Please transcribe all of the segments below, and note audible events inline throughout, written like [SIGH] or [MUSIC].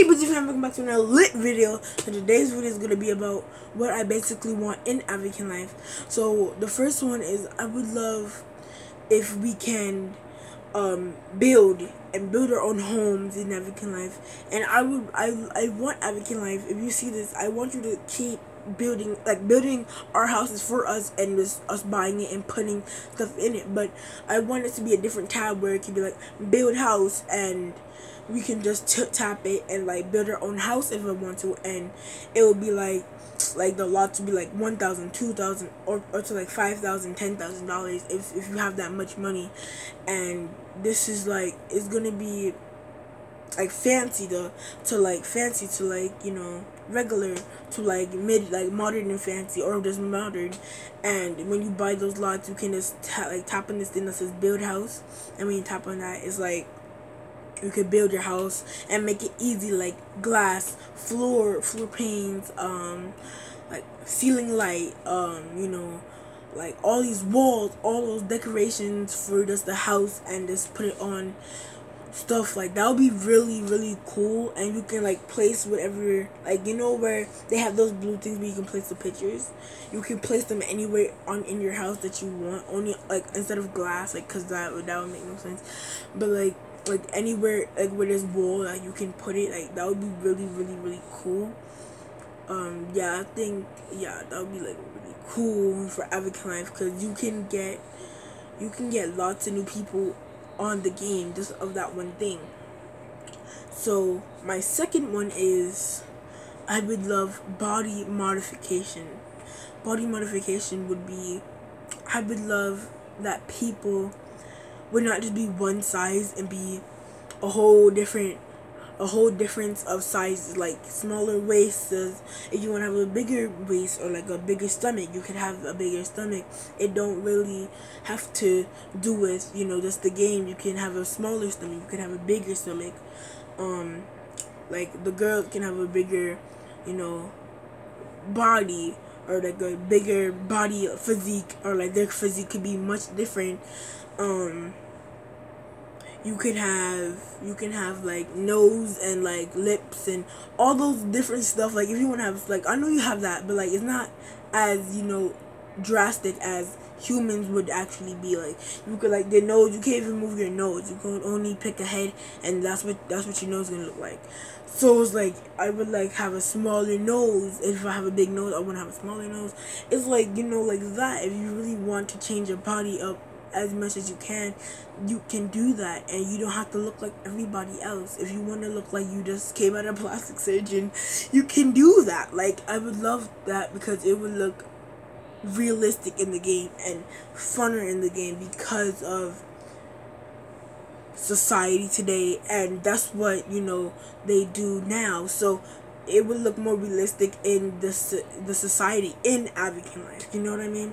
Hey, but if welcome back to another lit video. So today's video is gonna be about what I basically want in Avakin life. So the first one is I would love if we can um build and build our own homes in Avakin life. And I would I I want Avakin life. If you see this, I want you to keep building like building our houses for us and just us buying it and putting stuff in it. But I want it to be a different tab where it could be like build house and we can just t- tap it and like build our own house if we want to and it will be like like the lot to be like 1000 2000 or, or to like 5000 10000 dollars if, if you have that much money and this is like it's gonna be like fancy to to like fancy to like you know regular to like mid like modern and fancy or just modern. And when you buy those lots you can just ta- like tap on this thing that says build house. And when you tap on that it's like you could build your house and make it easy like glass floor floor panes um like ceiling light um you know like all these walls all those decorations for just the house and just put it on stuff like that would be really really cool and you can like place whatever like you know where they have those blue things where you can place the pictures? You can place them anywhere on in your house that you want only like instead of glass like because that would that would make no sense. But like like anywhere like where there's wall like you can put it like that would be really really really cool. Um yeah i think yeah that would be like really cool for Avakin life because you can get you can get lots of new people on the game just of that one thing. So my second one is i would love body modification. Body modification would be i would love that people would not just be one size and be a whole different a whole difference of sizes like smaller waists if you want to have a bigger waist or like a bigger stomach you could have a bigger stomach. It don't really have to do with you know just the game. You can have a smaller stomach you can have a bigger stomach. Um like the girl can have a bigger you know body or like a bigger body physique or like their physique could be much different. Um you could have you can have like nose and like lips and all those different stuff like if you want to have like i know you have that but like it's not as you know drastic as humans would actually be like you could like the nose you can't even move your nose you can only pick a head and that's what that's what your nose is gonna look like. So it's like i would like have a smaller nose if i have a big nose i want to have a smaller nose. It's like you know like that if you really want to change your body up as much as you can you can do that and you don't have to look like everybody else. If you want to look like you just came out of [LAUGHS] plastic surgeon you can do that. Like i would love that because it would look realistic in the game and funner in the game because of society today and that's what you know they do now. So it would look more realistic in the the society in Avakin life you know what I mean?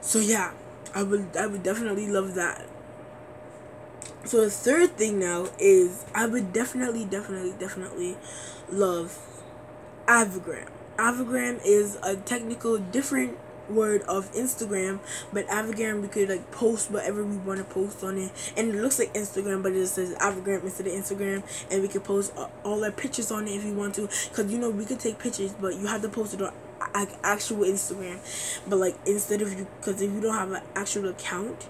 So yeah I would I would definitely love that. So the third thing now is I would definitely definitely definitely love Avagram Avagram is a technical different word of Instagram, but Avagram we could like post whatever we want to post on it, and it looks like Instagram, but it just says Avagram instead of Instagram, and we could post all our pictures on it if we want to, cause you know we could take pictures, but you have to post it on like actual Instagram, but like instead of you, cause if you don't have an actual account,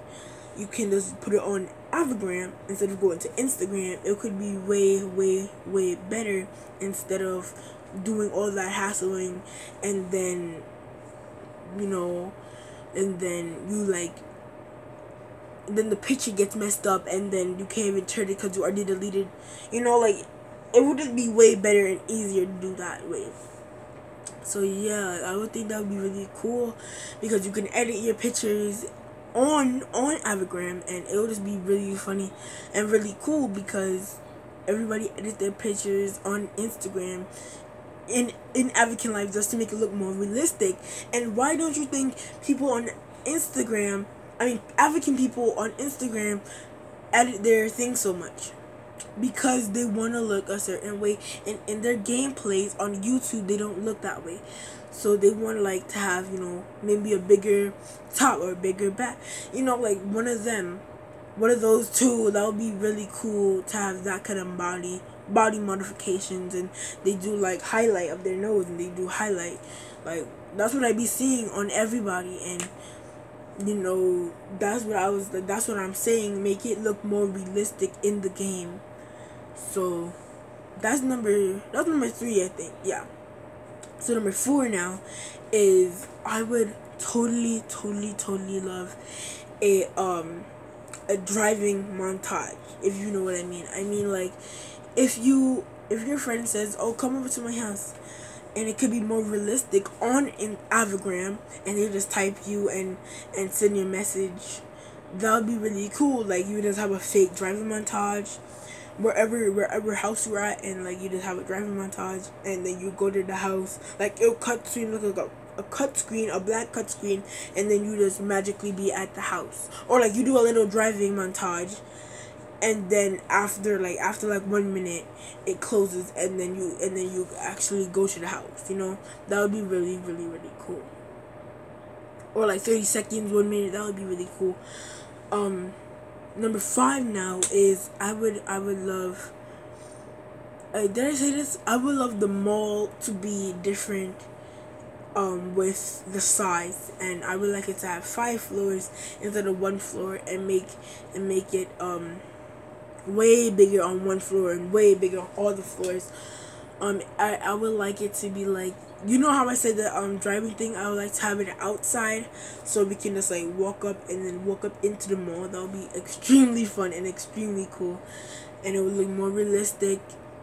you can just put it on Avagram instead of going to Instagram. It could be way way way better instead of doing all that hassling and then you know and then you like then the picture gets messed up and then you can't even turn it because you already deleted. You know like it would just be way better and easier to do that way so yeah i would think that would be really cool because you can edit your pictures on on Avagram and it'll just be really funny and really cool because everybody edits their pictures on Instagram in in Avakin life just to make it look more realistic. And why don't you think people on Instagram, I mean Avakin people on Instagram, edit their things so much? Because they want to look a certain way, and in their gameplays on YouTube, they don't look that way. So they want like to have you know maybe a bigger top or bigger back. You know, like one of them one of those two that would be really cool to have that kind of body body modifications and they do like highlight of their nose and they do highlight like that's what I be seeing on everybody and you know that's what I was that's what I'm saying make it look more realistic in the game so that's number that's number three I think yeah. So number four now is I would totally totally totally love a um a driving montage if you know what I mean. I mean like if you if your friend says oh come over to my house and it could be more realistic on an Avagram and they just type you and and send your message that would be really cool. Like you just have a fake driving montage wherever wherever house you're at and like you just have a driving montage and then you go to the house. Like it'll cut screen look like a, a cut screen a black cut screen and then you just magically be at the house. Or like you do a little driving montage and then after like after like one minute it closes and then you and then you actually go to the house you know? That would be really really really cool. Or like 30 seconds one minute that would be really cool. Um number five now is i would i would love uh, did i say this i would love the mall to be different um with the size and i would like it to have five floors instead of one floor and make and make it um way bigger on one floor and way bigger on all the floors. Um, I, I would like it to be like you know how I said the um driving thing. I would like to have it outside so we can just like walk up and then walk up into the mall. That would be extremely fun and extremely cool, and it would look more realistic.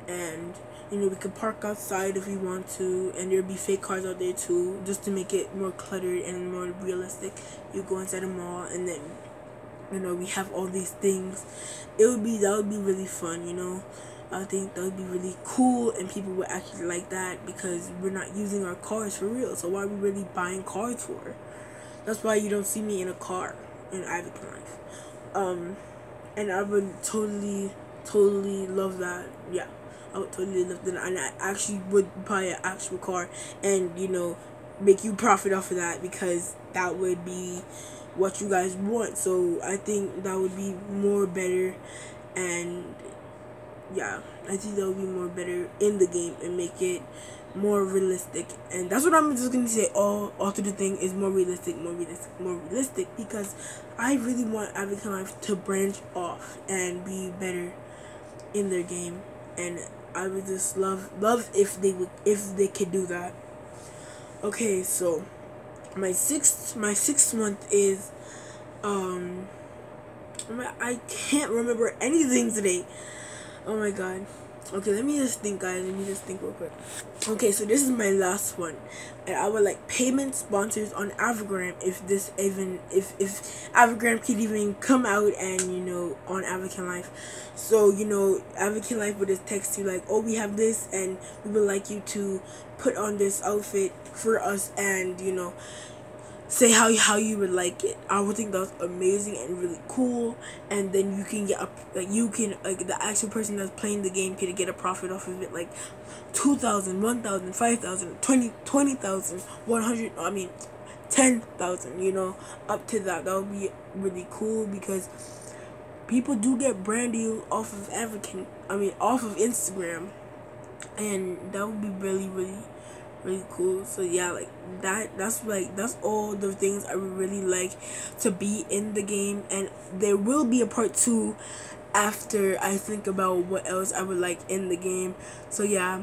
And you know we could park outside if we want to, and there'd be fake cars out there too, just to make it more cluttered and more realistic. You go inside the mall and then you know we have all these things it would be that would be really fun you know i think that would be really cool and people would actually like that because we're not using our cars for real. So why are we really buying cars for? That's why you don't see me in a car in Ivy Life. Um and i would totally totally love that. Yeah I would totally love that. And I actually would buy an actual car and you know make you profit off of that because that would be what you guys want. So I think that would be more better and yeah, I think that would be more better in the game and make it more realistic. And that's what I'm just gonna say. All all through the thing is more realistic, more realistic, more realistic because I really want Avakin Life to branch off and be better in their game. And I would just love love if they would if they could do that. Okay, so my sixth my sixth month is um I can't remember anything today. Oh my god. Okay, let me just think, guys. Let me just think real quick. Okay, so this is my last one, and I would like payment sponsors on Avagram if this even if if Avagram could even come out and you know on Avakin Life. So you know Avakin Life would just text you like, oh, we have this, and we would like you to put on this outfit for us, and you know say how how you would like it. I would think that's amazing and really cool. And then you can get a like you can like the actual person that's playing the game can get a profit off of it like 2,000, 1,000, 5,000, 20, 20,000, 100. I mean, ten thousand. You know, up to that. That would be really cool because people do get brand deals off of Avakin. I mean, off of Instagram, and that would be really really really cool. So yeah like that that's like that's all the things i really like to be in the game. And there will be a part two after i think about what else i would like in the game. So yeah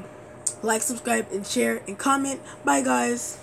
like subscribe and share and comment. Bye guys